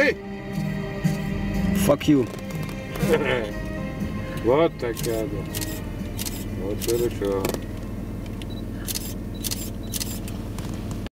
Эй! Fuck you. вот так гадо. Вот это что.